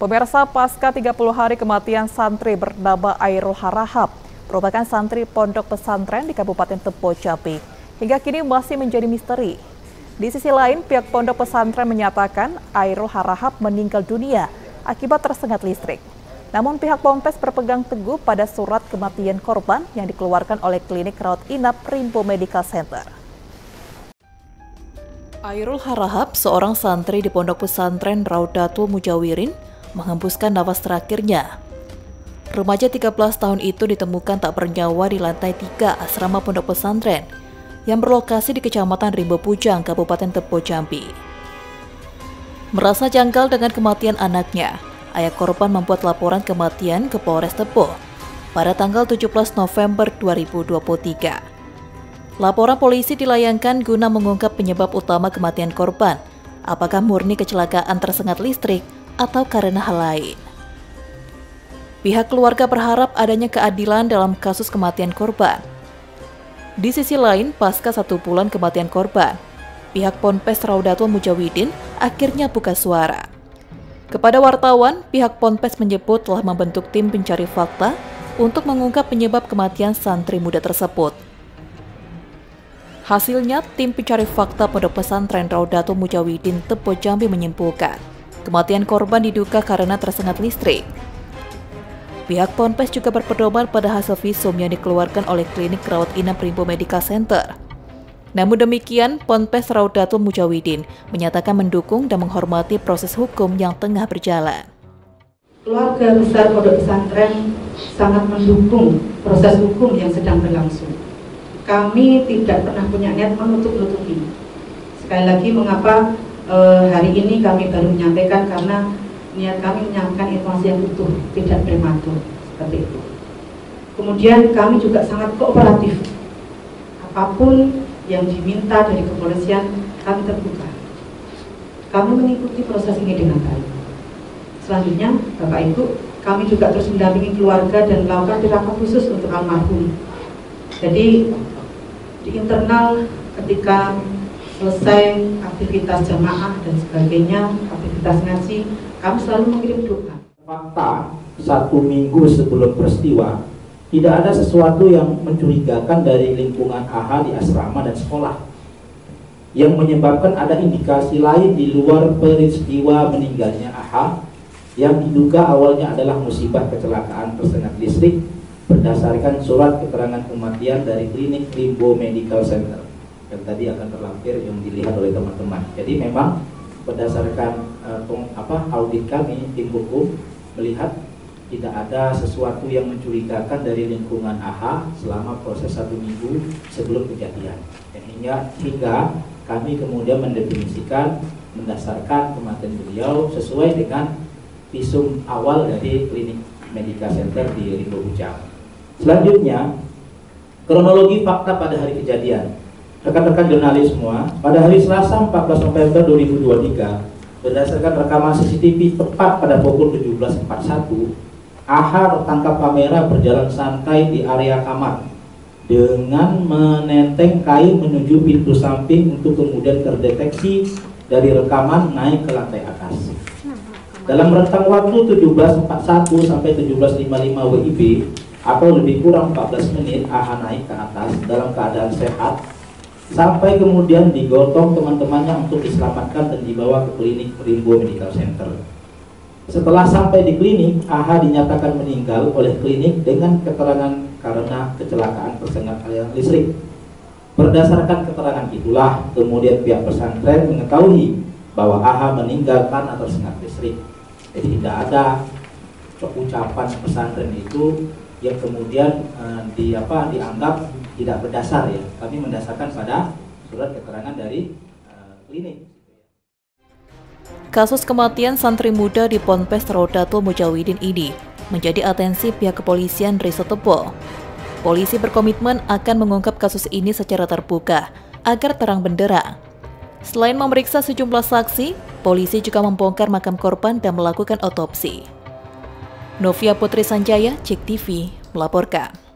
Pemirsa pasca 30 hari kematian santri bernama Airul Harahap merupakan santri pondok pesantren di Kabupaten Tebo Jambi. Hingga kini masih menjadi misteri. Di sisi lain, pihak pondok pesantren menyatakan Airul Harahap meninggal dunia akibat tersengat listrik. Namun pihak Pompes berpegang teguh pada surat kematian korban yang dikeluarkan oleh klinik rawat inap Rimbo Medical Center. Airul Harahap, seorang santri di pondok pesantren Raudatul Mujawirin, menghembuskan nafas terakhirnya. Remaja 13 tahun itu ditemukan tak bernyawa di lantai 3 asrama pondok pesantren yang berlokasi di Kecamatan Rimbo Pujang, Kabupaten Tebo Jambi. Merasa janggal dengan kematian anaknya, ayah korban membuat laporan kematian ke Polres Tebo pada tanggal 17 November 2023. Laporan polisi dilayangkan guna mengungkap penyebab utama kematian korban, apakah murni kecelakaan tersengat listrik atau karena hal lain. Pihak keluarga berharap adanya keadilan dalam kasus kematian korban. Di sisi lain, pasca satu bulan kematian korban, pihak Ponpes Raudatul Mujawidin akhirnya buka suara. Kepada wartawan, pihak Ponpes menyebut telah membentuk tim pencari fakta untuk mengungkap penyebab kematian santri muda tersebut. Hasilnya, tim pencari fakta Pondok Pesantren Raudatul Mujawidin Tepo Jambi menyimpulkan, kematian korban diduga karena tersengat listrik. Pihak Ponpes juga berpedoman pada hasil visum yang dikeluarkan oleh klinik rawat inap Rimbo Medical Center. Namun demikian, Ponpes Raudatul Mujawidin menyatakan mendukung dan menghormati proses hukum yang tengah berjalan. Keluarga besar Pondok Pesantren sangat mendukung proses hukum yang sedang berlangsung kami tidak pernah punya niat menutup-nutupi. Sekali lagi mengapa e, hari ini kami baru menyampaikan karena niat kami menyampaikan informasi yang utuh, tidak prematur seperti itu. Kemudian kami juga sangat kooperatif. Apa pun yang diminta dari kepolisian kami terbuka. Kami mengikuti proses ini dengan baik. Selanjutnya, Bapak Ibu, kami juga terus mendampingi keluarga dan melakukan tirakat khusus untuk almarhum. Jadi di internal ketika selesai aktivitas jamaah dan sebagainya, aktivitas ngaji, kami selalu mengirim doa. Fakta satu minggu sebelum peristiwa, tidak ada sesuatu yang mencurigakan dari lingkungan AHA di asrama dan sekolah yang menyebabkan ada indikasi lain di luar peristiwa meninggalnya AHA yang diduga awalnya adalah musibah kecelakaan tersengat listrik berdasarkan surat keterangan kematian dari klinik Limbo Medical Center yang tadi akan terlampir yang dilihat oleh teman-teman. Jadi memang berdasarkan uh, apa audit kami tim hukum melihat tidak ada sesuatu yang mencurigakan dari lingkungan AHA selama proses satu minggu sebelum kejadian. Dan hingga, hingga kami kemudian mendefinisikan mendasarkan kematian beliau sesuai dengan visum awal dari klinik Medical Center di Rimbo Bujang. Selanjutnya, kronologi fakta pada hari kejadian. Rekan-rekan jurnalis semua, pada hari Selasa 14 November 2023, berdasarkan rekaman CCTV tepat pada pukul 17.41, AHA tertangkap kamera berjalan santai di area kamar dengan menenteng kain menuju pintu samping untuk kemudian terdeteksi dari rekaman naik ke lantai atas. Dalam rentang waktu 17.41 sampai 17.55 WIB, atau lebih kurang 14 menit AHA naik ke atas dalam keadaan sehat sampai kemudian digotong teman-temannya untuk diselamatkan dan dibawa ke klinik Rimbo Medical Center. Setelah sampai di klinik, AHA dinyatakan meninggal oleh klinik dengan keterangan karena kecelakaan tersengat aliran listrik. Berdasarkan keterangan itulah, kemudian pihak pesantren mengetahui bahwa AHA meninggal karena tersengat listrik. Jadi tidak ada ucapan pesantren itu yang kemudian uh, di apa dianggap tidak berdasar ya. Kami mendasarkan pada surat keterangan dari uh, klinik. Kasus kematian santri muda di Ponpes Rodatul Mujawidin ini menjadi atensi pihak kepolisian Riso Tebo. Polisi berkomitmen akan mengungkap kasus ini secara terbuka agar terang benderang. Selain memeriksa sejumlah saksi, polisi juga membongkar makam korban dan melakukan otopsi. Novia Putri Sanjaya, Cek TV, melaporkan.